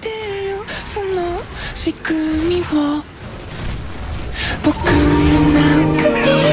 てよ。その仕組みを。僕の中に